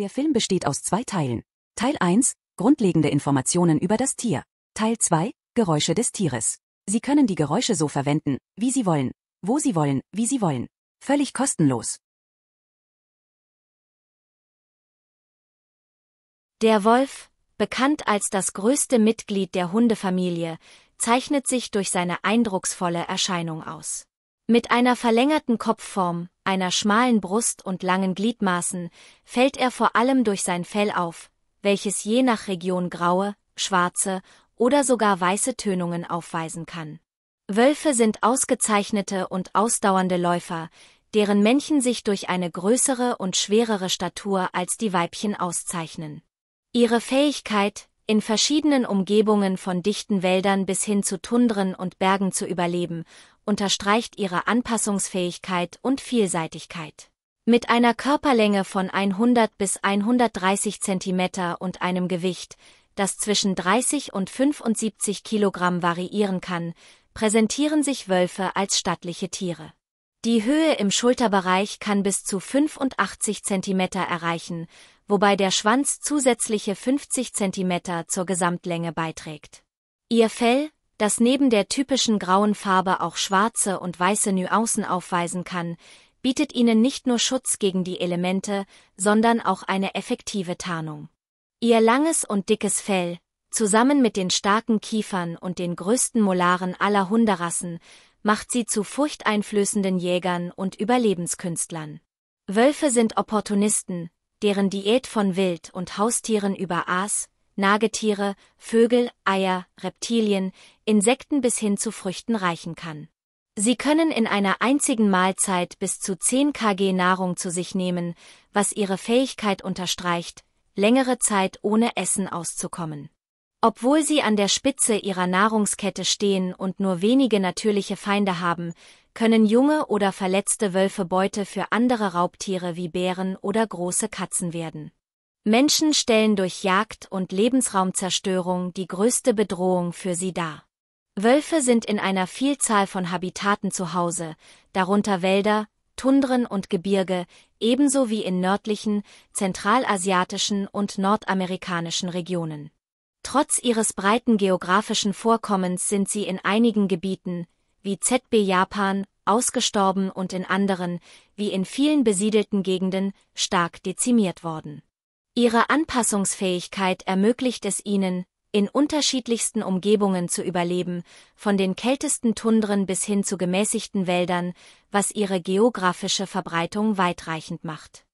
Der Film besteht aus zwei Teilen. Teil 1, grundlegende Informationen über das Tier. Teil 2, Geräusche des Tieres. Sie können die Geräusche so verwenden, wie Sie wollen, wo Sie wollen, wie Sie wollen. Völlig kostenlos. Der Wolf, bekannt als das größte Mitglied der Hundefamilie, zeichnet sich durch seine eindrucksvolle Erscheinung aus. Mit einer verlängerten Kopfform, einer schmalen Brust und langen Gliedmaßen fällt er vor allem durch sein Fell auf, welches je nach Region graue, schwarze oder sogar weiße Tönungen aufweisen kann. Wölfe sind ausgezeichnete und ausdauernde Läufer, deren Männchen sich durch eine größere und schwerere Statur als die Weibchen auszeichnen. Ihre Fähigkeit, in verschiedenen Umgebungen von dichten Wäldern bis hin zu Tundren und Bergen zu überleben, unterstreicht ihre Anpassungsfähigkeit und Vielseitigkeit. Mit einer Körperlänge von 100 bis 130 Zentimeter und einem Gewicht, das zwischen 30 und 75 Kilogramm variieren kann, präsentieren sich Wölfe als stattliche Tiere. Die Höhe im Schulterbereich kann bis zu 85 Zentimeter erreichen, wobei der Schwanz zusätzliche 50 cm zur Gesamtlänge beiträgt. Ihr Fell, das neben der typischen grauen Farbe auch schwarze und weiße Nuancen aufweisen kann, bietet ihnen nicht nur Schutz gegen die Elemente, sondern auch eine effektive Tarnung. Ihr langes und dickes Fell, zusammen mit den starken Kiefern und den größten Molaren aller Hunderassen, macht sie zu furchteinflößenden Jägern und Überlebenskünstlern. Wölfe sind Opportunisten, deren Diät von Wild- und Haustieren über Aas, Nagetiere, Vögel, Eier, Reptilien, Insekten bis hin zu Früchten reichen kann. Sie können in einer einzigen Mahlzeit bis zu 10 kg Nahrung zu sich nehmen, was ihre Fähigkeit unterstreicht, längere Zeit ohne Essen auszukommen. Obwohl sie an der Spitze ihrer Nahrungskette stehen und nur wenige natürliche Feinde haben, können junge oder verletzte Wölfe Beute für andere Raubtiere wie Bären oder große Katzen werden. Menschen stellen durch Jagd und Lebensraumzerstörung die größte Bedrohung für sie dar. Wölfe sind in einer Vielzahl von Habitaten zu Hause, darunter Wälder, Tundren und Gebirge, ebenso wie in nördlichen, zentralasiatischen und nordamerikanischen Regionen. Trotz ihres breiten geografischen Vorkommens sind sie in einigen Gebieten, wie ZB Japan, ausgestorben und in anderen, wie in vielen besiedelten Gegenden, stark dezimiert worden. Ihre Anpassungsfähigkeit ermöglicht es ihnen, in unterschiedlichsten Umgebungen zu überleben, von den kältesten Tundren bis hin zu gemäßigten Wäldern, was ihre geografische Verbreitung weitreichend macht.